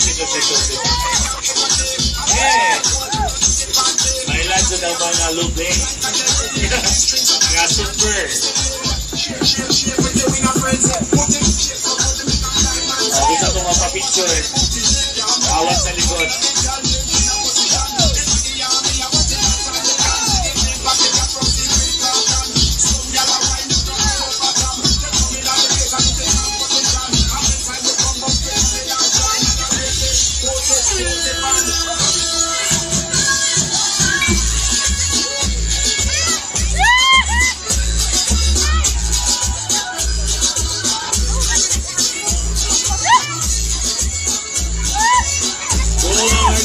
Sito, sito, sito. Yeah. Bailan sa daban na lube. Nga super. Sabi sa itong mapapicture.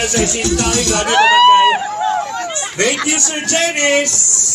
ka sa isinta. Grabe naman kayo. Thank you, Sir Janice.